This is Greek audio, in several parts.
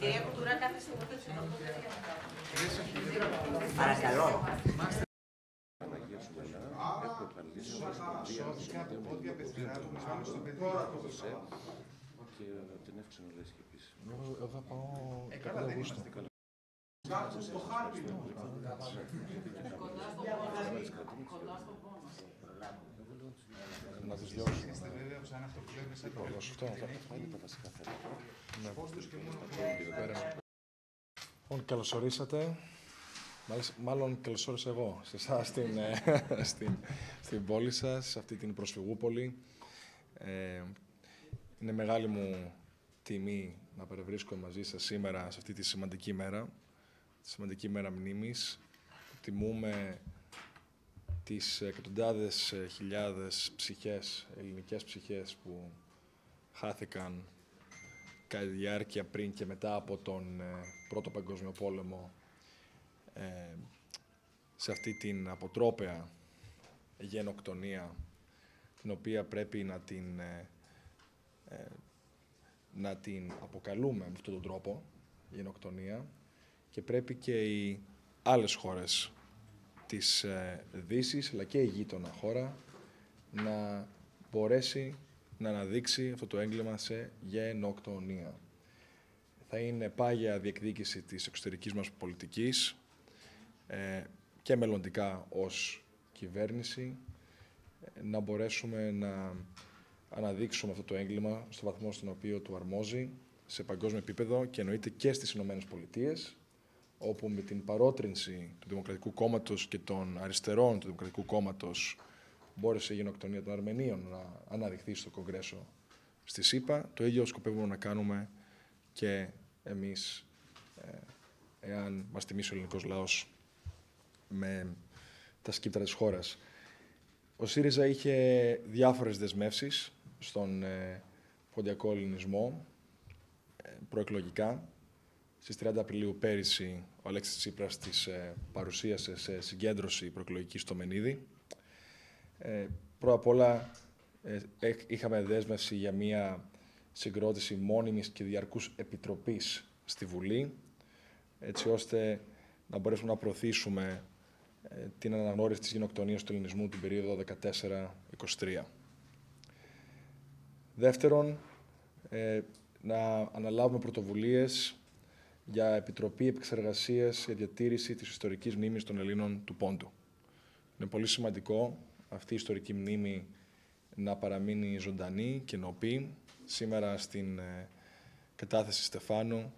Κυρία Κουτουρά, κάθε στιγμή Παρακαλώ. και την εύξηνο λες και επίσης. Εγώ θα πάω κατά Αυγούστου. Να τους διώξω. Προδώσω αυτό. Πάλι τα βασικά θέματα. Λοιπόν, καλωσορίσατε. Μάλιστα, μάλλον καλωσόρισα εγώ σε εσάς στην, ε, στην, στην πόλη σας, σε αυτή την προσφυγούπολη. Ε, είναι μεγάλη μου τιμή να παρευρίσκω μαζί σας σήμερα σε αυτή τη σημαντική μέρα, τη σημαντική μέρα μνήμης. Τιμούμε τις εκατοντάδες ε, χιλιάδες ψυχές, ελληνικές ψυχές που χάθηκαν κατά τη διάρκεια πριν και μετά από τον ε, Πρώτο Παγκόσμιο Πόλεμο ε, σε αυτή την αποτρόπαια γενοκτονία την οποία πρέπει να την, ε, ε, να την αποκαλούμε με αυτόν τον τρόπο, γενοκτονία, και πρέπει και οι άλλες χώρες της ε, Δύσης, αλλά και η γείτονα χώρα, να μπορέσει να αναδείξει αυτό το έγκλημα σε γενοκτονία. Θα είναι πάγια διεκδίκηση της εξωτερικής μας πολιτικής ε, και μελλοντικά ως κυβέρνηση ε, να μπορέσουμε να αναδείξουμε αυτό το έγκλημα στο βαθμό στον οποίο του αρμόζει σε παγκόσμιο επίπεδο και εννοείται και στις Ηνωμένες Πολιτείες όπου με την παρότρινση του Δημοκρατικού Κόμματος και των αριστερών του Δημοκρατικού Κόμματος μπόρεσε η γενοκτονία των Αρμενίων να αναδειχθεί στο Κογκρέσο στη ΣΥΠΑ. Το ίδιο σκοπεύουμε να κάνουμε και εμείς, ε, εάν μας τιμήσει ο ελληνικός λαός με τα σκύπτρα της χώρας. Ο ΣΥΡΙΖΑ είχε διάφορες δεσμεύσεις στον ε, ποντιακό ελληνισμό ε, προεκλογικά. Στις 30 Απριλίου πέρυσι ο Αλέξης Τσίπρας τις ε, παρουσίασε σε συγκέντρωση προεκλογική στο Μενίδη. Ε, Πρώτα απ' όλα ε, είχαμε δέσμευση για μια συγκρότηση μόνιμης και διαρκούς επιτροπής στη Βουλή, έτσι ώστε να μπορέσουμε να προωθήσουμε ε, την αναγνώριση της γενοκτονίας του ελληνισμού την περίοδο 14-23. Δεύτερον, ε, να αναλάβουμε πρωτοβουλίες για Επιτροπή Επεξεργασίας για διατήρηση της ιστορικής μνήμης των Ελλήνων του Πόντου. Είναι πολύ σημαντικό αυτή η ιστορική μνήμη να παραμείνει ζωντανή και νοπή. Σήμερα στην ε, κατάθεση Στεφάνου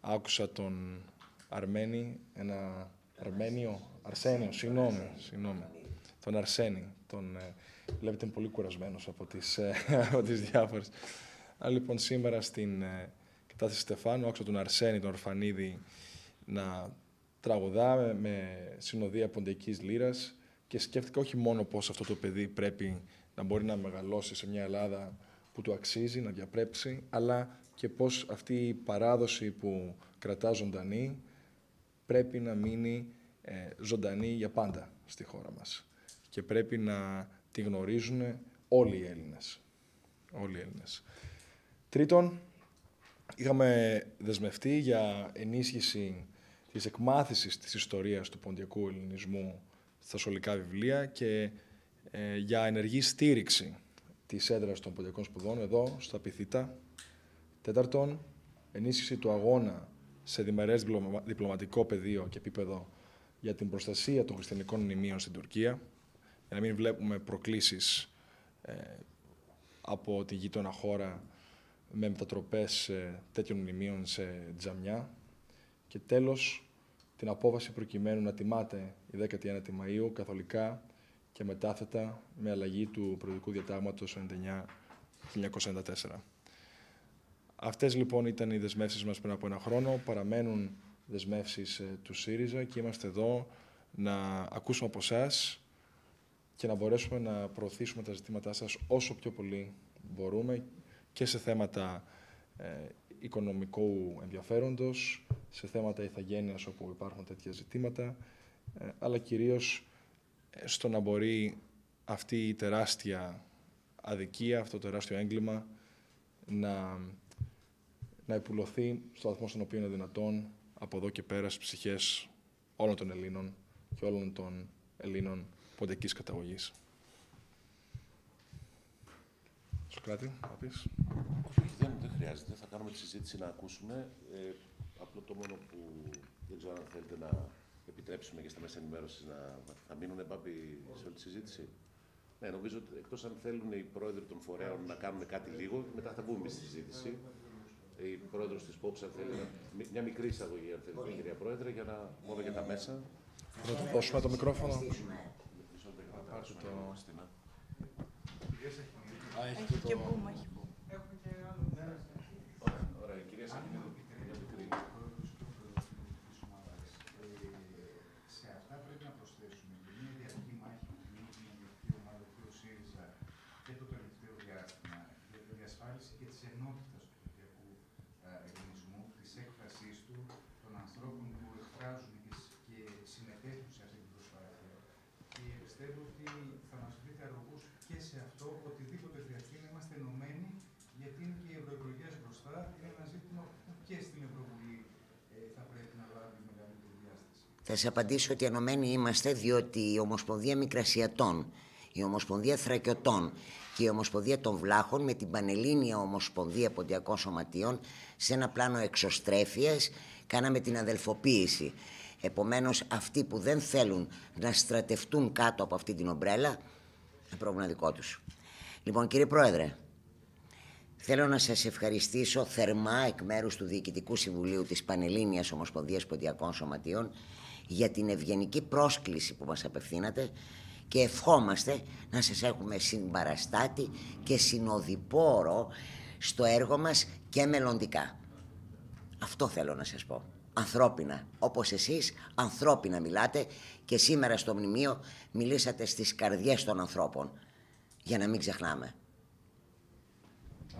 άκουσα τον Αρμένη, ένα Αρμένιο, Αρσένιο, συγγνώμη, συγγνώμη, τον Αρσένη. Τον, ε, βλέπετε είναι πολύ κουρασμένος από τις, ε, από τις διάφορες. Α, λοιπόν, σήμερα στην ε, κατάθεση Στεφάνου άκουσα τον Αρσένη, τον Ορφανίδη, να τραγουδά με, με συνοδεία ποντικής λύρας και σκέφτηκα όχι μόνο πώς αυτό το παιδί πρέπει να μπορεί να μεγαλώσει σε μια Ελλάδα που του αξίζει, να διαπρέψει, αλλά και πώς αυτή η παράδοση που κρατά ζωντανή πρέπει να μείνει ε, ζωντανή για πάντα στη χώρα μας. Και πρέπει να τη γνωρίζουν όλοι οι Έλληνες. Όλοι οι Έλληνες. Τρίτον, είχαμε δεσμευτεί για ενίσχυση της εκμάθησης της ιστορίας του ποντιακού ελληνισμού στα σχολικά βιβλία και ε, για ενεργή στήριξη της έδρας των ποντιακών σπουδών εδώ, στα Πιθήτα. Τέταρτον, ενίσχυση του αγώνα σε διμερές διπλωματικό πεδίο και επίπεδο για την προστασία των χριστιανικών μνημείων στην Τουρκία, για να μην βλέπουμε προκλήσεις ε, από τη γείτονα χώρα με μετατροπές ε, τέτοιων μνημείων σε τζαμιά. Και τέλος, την απόφαση προκειμένου να τιμάται η 19η Μαΐου καθολικά και μετάθετα με αλλαγή του Προεδρικού Διατάγματος 1994. Αυτές λοιπόν ήταν οι δεσμεύσεις μας πριν από ένα χρόνο. Παραμένουν δεσμεύσεις ε, του ΣΥΡΙΖΑ και είμαστε εδώ να ακούσουμε από εσάς και να μπορέσουμε να προωθήσουμε τα ζητήματά σας όσο πιο πολύ μπορούμε και σε θέματα ε, οικονομικού ενδιαφέροντος, σε θέματα ηθαγένειας όπου υπάρχουν τέτοια ζητήματα, ε, αλλά κυρίως στο να μπορεί αυτή η τεράστια αδικία, αυτό το τεράστιο έγκλημα να, να υπουλωθεί στο βαθμό στον οποίο είναι δυνατόν από εδώ και πέρα στις ψυχές όλων των Ελλήνων και όλων των Ελλήνων ποντεκής καταγωγής. Σοκράτη, να πεις. Όχι, δεν, δεν χρειάζεται. Θα κάνουμε τη συζήτηση να ακούσουμε. Ε, απλό το μόνο που δεν ξέρω αν θέλετε να επιτρέψουμε και στα μέσα ενημέρωσης να θα μείνουν μπάμπη σε όλη τη συζήτηση. Ναι, νομίζω ότι εκτός αν θέλουν οι πρόεδροι των φορέων να κάνουν κάτι λίγο, μετά θα μπούμε στη συζήτηση. Η πρόεδρος της ΠΟΠΣ, αν θέλει, μια μικρή εισαγωγή, αν θέλει, κυρία Πρόεδρε, για να, μόνο για τα μέσα. Θα του δώσουμε το μικρόφωνο. Πάρτε το А я еще бумажку. Θα σα απαντήσω ότι ενωμένοι είμαστε διότι η Ομοσπονδία Μικρασιατών, η Ομοσπονδία Θρακιωτών και η Ομοσπονδία των Βλάχων με την Πανελλήνια Ομοσπονδία Ποντιακών Σωματείων σε ένα πλάνο εξωστρέφειας κάναμε την αδελφοποίηση. Επομένως αυτοί που δεν θέλουν να στρατευτούν κάτω από αυτή την ομπρέλα, είναι πρόβλημα δικό τους. Λοιπόν κύριε Πρόεδρε, Θέλω να σας ευχαριστήσω θερμά εκ μέρους του Διοικητικού Συμβουλίου της Πανελλήνιας Ομοσπονδίας Ποντιακών Σωματείων για την ευγενική πρόσκληση που μας απευθύνατε και ευχόμαστε να σας έχουμε συμπαραστάτη και συνοδοιπόρο στο έργο μας και μελλοντικά. Αυτό θέλω να σας πω. Ανθρώπινα. Όπως εσείς ανθρώπινα μιλάτε και σήμερα στο μνημείο μιλήσατε στις καρδιές των ανθρώπων. Για να μην ξεχνάμε.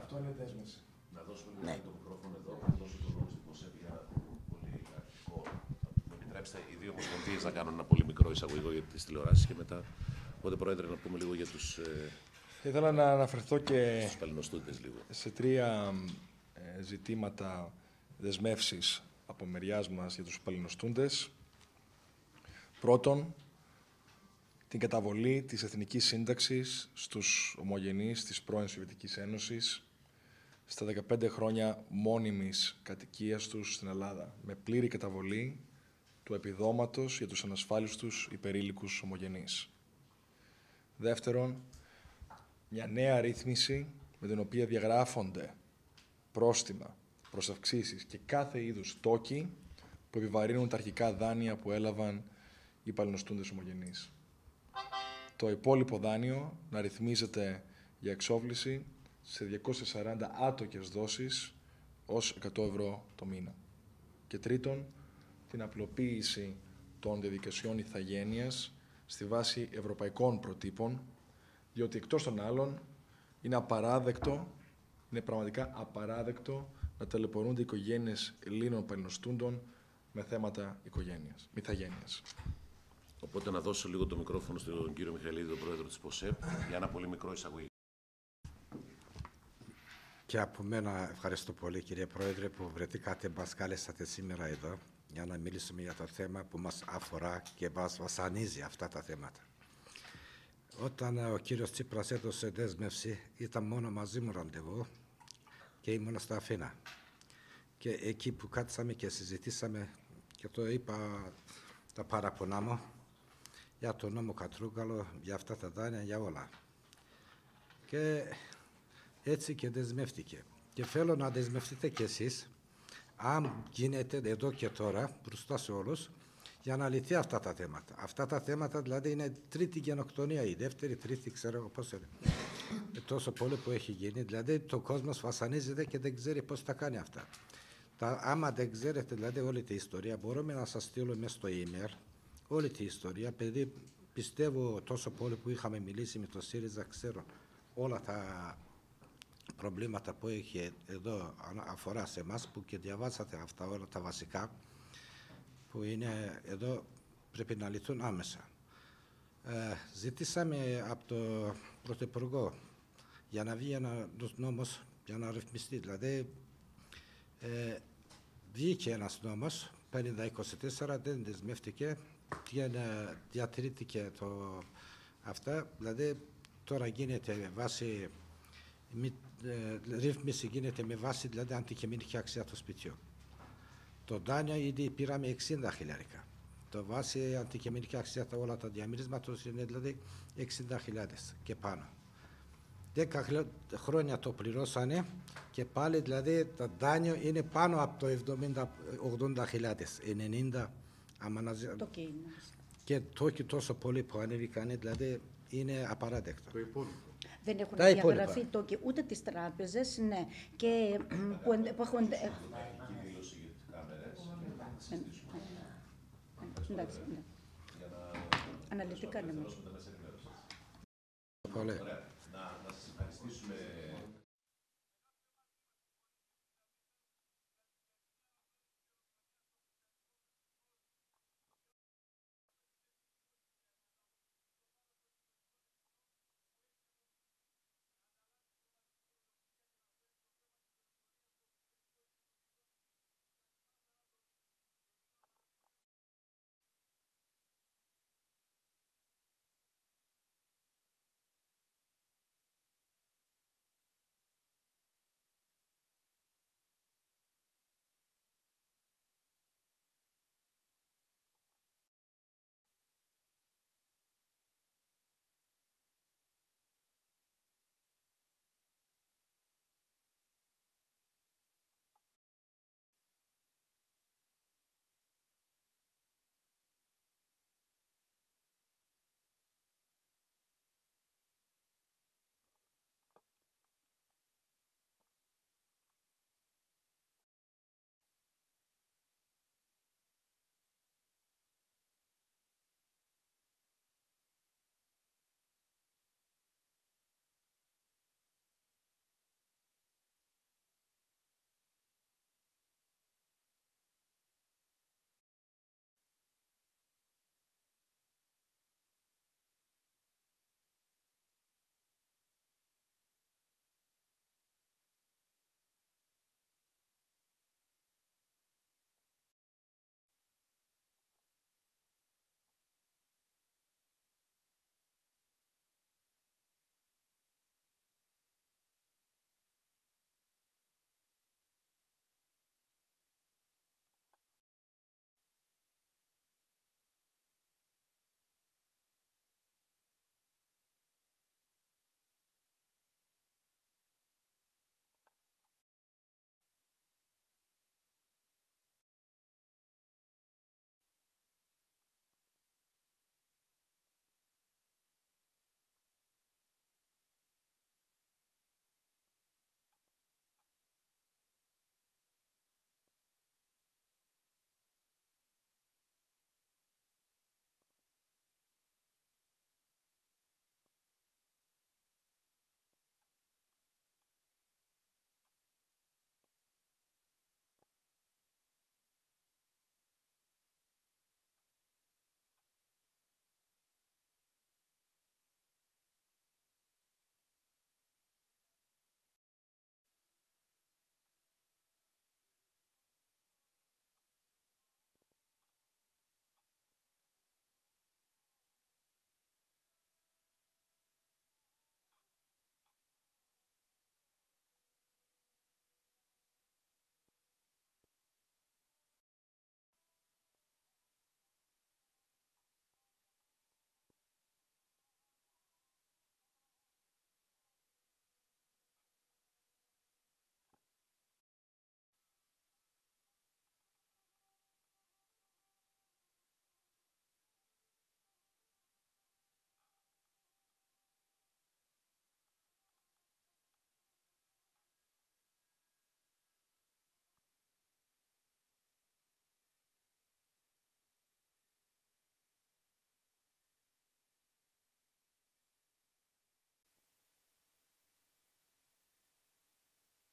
Αυτό είναι δέσμευση. Να δώσουμε Ναι. λίγο το μικρόφωνο εδώ, να δώσω το λόγο στην Ποσέπ για πολύ αρχικό. Μου επιτρέψτε οι δύο ομοσπονδίε να κάνουν ένα πολύ μικρό εισαγωγικό για τις τηλεοράσεις και μετά. Οπότε, Πρόεδρε, να πούμε λίγο για τους ε, Ήθελα να αναφερθώ και τους παλαινοστούντες λίγο. σε τρία ε, ζητήματα δεσμεύσεις από μεριάς μας για τους παλινοστούντες. Πρώτον, την καταβολή της Εθνικής Σύνταξης στους ομογενείς της πρώην Σοβιετικής Ένωσης στα 15 χρόνια μόνιμης κατοικίας τους στην Ελλάδα, με πλήρη καταβολή του επιδόματος για τους ανασφάλιστους υπερήλικους ομογενείς. Δεύτερον, μια νέα ρύθμιση με την οποία διαγράφονται πρόστιμα, προσαυξήσεις και κάθε είδους τόκοι που επιβαρύνουν τα αρχικά δάνεια που έλαβαν οι παλαινοστούντες ομογενείς. Το υπόλοιπο δάνειο να ρυθμίζεται για εξόβληση σε 240 άτοκες δόσεις ως 100 ευρώ το μήνα. Και τρίτον, την απλοποίηση των διαδικασιών ηθαγένειας στη βάση ευρωπαϊκών προτύπων, διότι εκτός των άλλων είναι απαράδεκτο, είναι πραγματικά απαράδεκτο να ταλαιπωρούνται οικογένειες Ελλήνων παλινοστούντων με θέματα οικογένειας, μυθαγένειας. Οπότε να δώσω λίγο το μικρόφωνο στον κύριο Μιχαηλίδη, τον πρόεδρο της ΠΟΣΕΠ, για ένα πολύ μικρό εισαγωγή. Και από μένα ευχαριστώ πολύ κύριε Πρόεδρε που βρεθήκατε, μας κάλεσατε σήμερα εδώ για να μιλήσουμε για το θέμα που μας αφορά και μας βασανίζει αυτά τα θέματα. Όταν ε, ο κύριος Τσίπρας έδωσε δέσμευση ήταν μόνο μαζί μου ραντεβού και ήμουν στα Αθήνα. Και εκεί που κάτσαμε και συζητήσαμε και το είπα τα παραπονά μου για τον νόμο Κατρούγκαλο, για αυτά τα δάνεια, για όλα. Και έτσι και δεσμεύτηκε. Και θέλω να δεσμευτείτε κι εσείς, αν γίνεται εδώ και τώρα, μπροστά σε όλους, για να λυθεί αυτά τα θέματα. Αυτά τα θέματα δηλαδή είναι τρίτη γενοκτονία, η δεύτερη, τρίτη, ξέρω εγώ πώς είναι. Ε, τόσο πολύ που έχει γίνει, δηλαδή το κόσμος βασανίζεται και δεν ξέρει πώς τα κάνει αυτά. Τα, άμα δεν ξέρετε δηλαδή όλη τη ιστορία, μπορούμε να σας στείλουμε στο email όλη τη ιστορία, επειδή πιστεύω τόσο πολύ που είχαμε μιλήσει με το ΣΥΡΙΖΑ, ξέρω όλα τα προβλήματα που έχει εδώ ανα- αφορά σε εμάς που και διαβάσατε αυτά όλα τα βασικά που είναι εδώ πρέπει να λυθούν άμεσα. Ε, ζητήσαμε από το Πρωθυπουργό για να βγει ένα νόμος για να ρυθμιστεί. Δηλαδή, ε, βγήκε ένας νόμος, 50-24, δεν δεσμεύτηκε, δια- διατηρήθηκε το, αυτά. Δηλαδή, τώρα γίνεται βάση, μη, ε, ρύθμιση γίνεται με βάση δηλαδή αντικειμενική αξία του σπιτιού. Το δάνειο ήδη πήραμε 60 χιλιάρικα. Το βάση αντικειμενική αξία τα όλα τα διαμερίσματα είναι δηλαδή 60 και πάνω. 10 χιλιά- χρόνια το πληρώσανε και πάλι δηλαδή το δάνειο είναι πάνω από το 70-80 χιλιάδες, 90 άμα να ζει- Το κίνημα. και το και τόσο πολύ που ανέβηκαν, δηλαδή είναι απαράδεκτο. Δεν έχουν Τα υπόλοιπα. διαγραφεί το και ούτε τις τράπεζες, ναι. Και μ, που, εντε- που έχουν... ε, ε, ε, Εντάξει, ναι. Αναλυτικά ναι. Πολύ.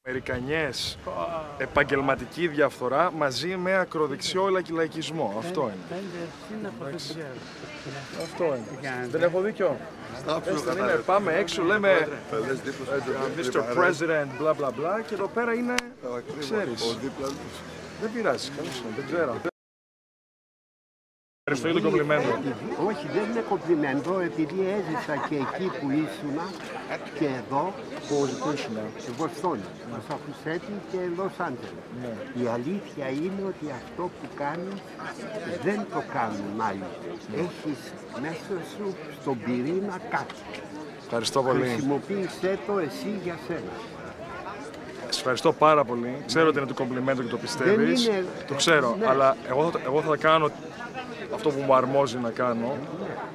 Αμερικανιές, επαγγελματική διαφθορά μαζί με ακροδεξιό λαϊκισμό. Αυτό είναι. Αυτό είναι. Δεν έχω δίκιο. Έτσι δεν είναι. Πάμε έξω, λέμε ε, Mr. President, μπλα μπλα μπλα και εδώ πέρα είναι, ξέρεις. Δεν πειράζει, καλώς είναι, δεν ξέρω. Ευχαριστώ για το κομπλιμέντο. Όχι, δεν είναι κομπλιμέντο, επειδή έζησα και εκεί που ήσουν και εδώ, στη Βοστόνη, Μασαχουσέτη και Λος Άντζελες. Η αλήθεια είναι ότι αυτό που κάνεις δεν το κάνουν άλλοι. Έχεις μέσα σου στον πυρήνα κάτι. Ευχαριστώ πολύ. Χρησιμοποίησέ το εσύ για σένα. Σε ευχαριστώ πάρα πολύ. Ξέρω ότι είναι το κομπλιμέντο και το πιστεύεις. Δεν είναι- Το ξέρω, Ναι. αλλά εγώ θα, εγώ θα κάνω αυτό που μου αρμόζει να κάνω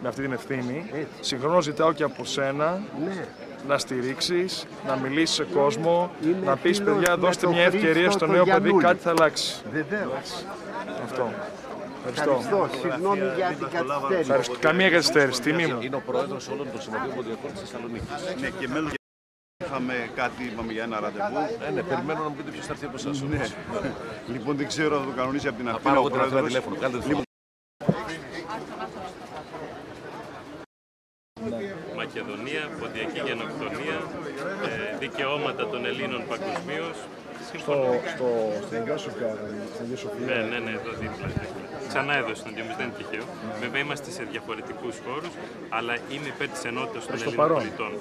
με αυτή την ευθύνη. Έτσι. Συγχρόνως ζητάω και από σένα Ναι. να στηρίξεις, να μιλήσεις σε κόσμο, Είμαι να πεις φίλος παιδιά με δώστε τον μια ευκαιρία Χρήστο στο τον νέο παιδί, Γιαννούλη. κάτι θα αλλάξει. Βεβαίως. Αυτό. Ευχαριστώ. Ευχαριστώ. Συγγνώμη για την καθυστέρηση. Ευχαριστώ. Καμία καθυστέρηση, τιμή μου. Είναι ο πρόεδρος όλων των Συμμαχίων Ποντιακών της Θεσσαλονίκης. Ναι, και μέλλον είχαμε κάτι, είπαμε για ένα ραντεβού. Ε, ναι, περιμένω να μου πείτε ποιος θα έρθει από εσάς. Ναι. Λοιπόν, δεν ξέρω, θα το κανονίσει από την Θα αρχή. πάρω ο εγώ την αρχή πρόεδρος. τηλέφωνο. Βγάλτε τηλέφωνο. Μακεδονία, ποντιακή γενοκτονία, ε, δικαιώματα των Ελλήνων παγκοσμίως. Στο, στο, στην Αγία Σοφία, στην Αγία Σοφία. Ναι, ναι, ναι, εδώ δίπλα. δίπλα. Ξανά εδώ στον Διομήση, δεν είναι τυχαίο. Βέβαια είμαστε σε διαφορετικούς χώρους, αλλά είμαι υπέρ της ενότητας των στο Ελλήνων παρόν. πολιτών.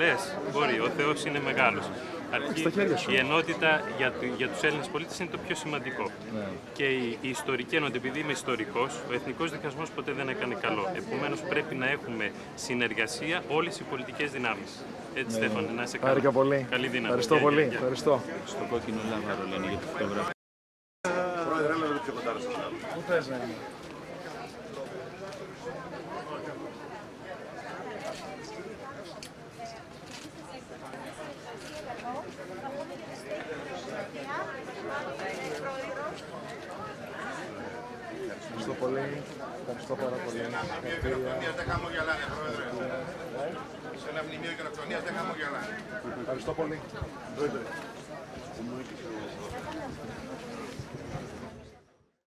Λες, μπορεί, ο Θεός είναι μεγάλος. Αρκεί στα χέρια σου. η ενότητα για, του- για τους Έλληνες πολίτες είναι το πιο σημαντικό. Ναι. Και η, η ιστορική ενότητα, επειδή είμαι ιστορικός, ο εθνικός διχασμός ποτέ δεν έκανε καλό. Επομένως πρέπει να έχουμε συνεργασία όλες οι πολιτικές δυνάμεις. Έτσι, Στέφανε, να είσαι καλά. Χάρηκα πολύ. Καλή δύναμη. Ευχαριστώ Γεια, γεια, πολύ. γεια. Ευχαριστώ. Στο κόκκινο λάβαρο λένε για τη φωτογραφία. Πρόεδρε, έλα λίγο πιο κοντά να σας Πού θες να είναι; Πολύ. Ευχαριστώ πάρα πολύ. Συγχαρητήρια. Δεν χαμογελάνε, πρόεδρε. Σε ένα μνημείο γενοκτονίας δεν χαμογελάνε. Ευχαριστώ πολύ.